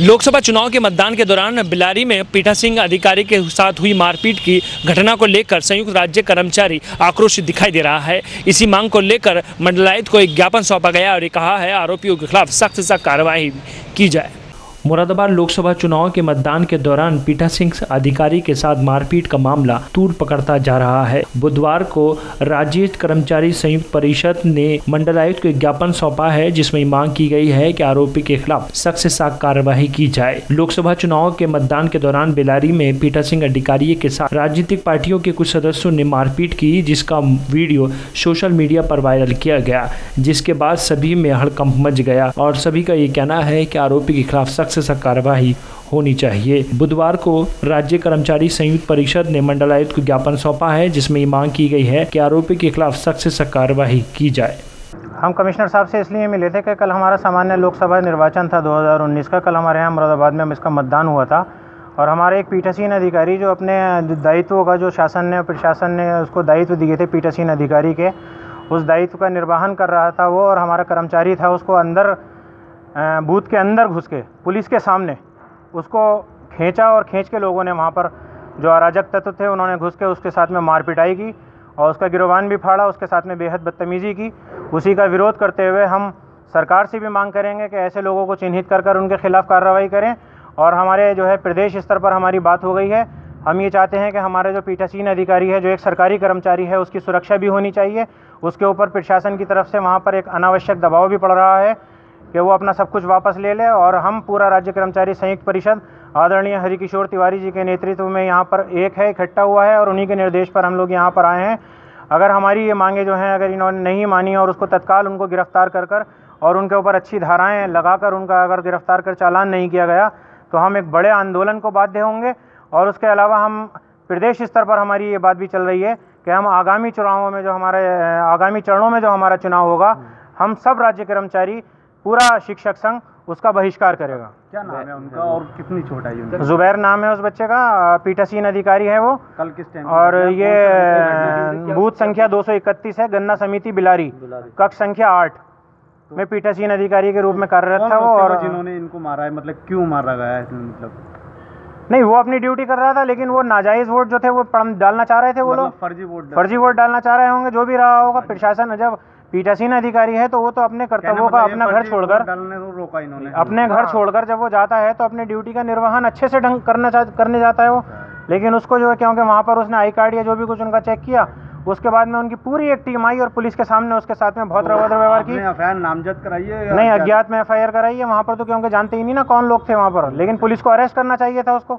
लोकसभा चुनाव के मतदान के दौरान बिलारी में पीठा सिंह अधिकारी के साथ हुई मारपीट की घटना को लेकर संयुक्त राज्य कर्मचारी आक्रोशित दिखाई दे रहा है। इसी मांग को लेकर मंडलायुक्त को एक ज्ञापन सौंपा गया और ये कहा है, आरोपियों के खिलाफ सख्त सख्त कार्रवाई की जाए। मुरादाबाद लोकसभा चुनाव के मतदान के दौरान पीठा सिंह अधिकारी के साथ मारपीट का मामला तूड़ पकड़ता जा रहा है। बुधवार को राज्य कर्मचारी संयुक्त परिषद ने मंडलायुक्त को ज्ञापन सौंपा है, जिसमें मांग की गई है कि आरोपी के खिलाफ सख्त से सख्त कार्रवाई की जाए। लोकसभा चुनाव के मतदान के दौरान बेलारी में पीठा सिंह अधिकारी के साथ राजनीतिक पार्टियों के कुछ सदस्यों ने मारपीट की, जिसका वीडियो सोशल मीडिया पर वायरल किया गया, जिसके बाद सभी में हड़कंप मच गया और सभी का ये कहना है कि आरोपी के खिलाफ सख्त से सख्त कार्रवाई होनी चाहिए। बुधवार को राज्य कर्मचारी संयुक्त परिषद ने मंडलायुक्त को ज्ञापन सौंपा है, जिसमें मांग की गई है कि आरोपी के खिलाफ सख्त से सख्त कार्रवाई की जाए। हम कमिश्नर साहब से इसलिए मिले थे कि कल हमारा सामान्य लोकसभा निर्वाचन था 2019 का। कल हमारे यहाँ मुरादाबाद में इसका मतदान हुआ था और हमारे एक पीठासीन अधिकारी जो अपने दायित्व का जो शासन ने, प्रशासन ने उसको दायित्व दिए थे पीठासीन अधिकारी के, उस दायित्व का निर्वहन कर रहा था वो और हमारा कर्मचारी था उसको अंदर बूथ के अंदर घुस के, पुलिस के सामने, उसको खींचा और खींच के लोगों ने वहाँ पर जो अराजक तत्व थे, उन्होंने घुस के उसके साथ में मार पिटाई की और उसका गिरोबान भी फाड़ा, उसके साथ में बेहद बदतमीज़ी की। उसी का विरोध करते हुए हम सरकार से भी मांग करेंगे कि ऐसे लोगों को चिन्हित कर कर उनके खिलाफ़ कार्रवाई करें और हमारे जो है प्रदेश स्तर पर हमारी बात हो गई है। हम ये चाहते हैं कि हमारे जो पीठासीन अधिकारी है, जो एक सरकारी कर्मचारी है, उसकी सुरक्षा भी होनी चाहिए। उसके ऊपर प्रशासन की तरफ़ से वहाँ पर एक अनावश्यक दबाव भी पड़ रहा है। कि वो अपना सब कुछ वापस ले ले और हम पूरा राज्य कर्मचारी संयुक्त परिषद आदरणीय हरिकिशोर तिवारी जी के नेतृत्व में यहाँ पर एक है इकट्ठा हुआ है और उन्हीं के निर्देश पर हम लोग यहाँ पर आए हैं। अगर हमारी ये मांगे जो हैं अगर इन्होंने नहीं मानी और उसको तत्काल उनको गिरफ़्तार कर कर और उनके ऊपर अच्छी धाराएँ लगाकर उनका अगर गिरफ़्तार कर चालान नहीं किया गया तो हम एक बड़े आंदोलन को बाध्य होंगे। और उसके अलावा हम प्रदेश स्तर पर हमारी ये बात भी चल रही है कि हम आगामी चुनावों में जो हमारे आगामी चरणों में जो हमारा चुनाव होगा हम सब राज्य कर्मचारी पूरा शिक्षक संघ उसका बहिष्कार करेगा। क्या नाम है उनका और कितनी छोटा है जुबैर नाम है उस बच्चे का पीठासीन अधिकारी है वो। कल किस टाइम और ये बूथ संख्या 231 है गन्ना समिति बिलारी। कक्ष संख्या आठ। में पीठासीन अधिकारी के रूप में कार्यरत था वो और जिन्होंने इनको मारा है? मतलब क्यों मारा गया है मतलब? नहीं वो अपनी ड्यूटी कर रहा था लेकिन वो नाजायज वोट जो थे वो डालना चाह रहे थे वो मतलब लोग। फर्जी वोट फर्जी वोट डालना चाह रहे होंगे जो भी रहा होगा प्रशासन जब पीठासीन अधिकारी है तो वो तो अपने कर्तव्यों का अपना घर छोड़कर रोका इन्होंने। अपने घर छोड़कर जब वो जाता है तो अपनी ड्यूटी का निर्वहन अच्छे से ढंग करना करने जाता है वो। लेकिन उसको जो है क्योंकि वहाँ पर उसने आई कार्ड या जो भी कुछ उनका चेक किया उसके बाद में उनकी पूरी एक टीम आई और पुलिस के सामने उसके साथ में बहुत रवद्र व्यवहार की। नामजद कराइए नहीं अज्ञात में कराई है वहाँ पर तो क्योंकि जानते ही नहीं ना कौन लोग थे वहाँ पर। लेकिन पुलिस को अरेस्ट करना चाहिए था उसको।